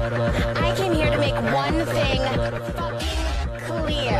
I came here to make one thing fucking clear.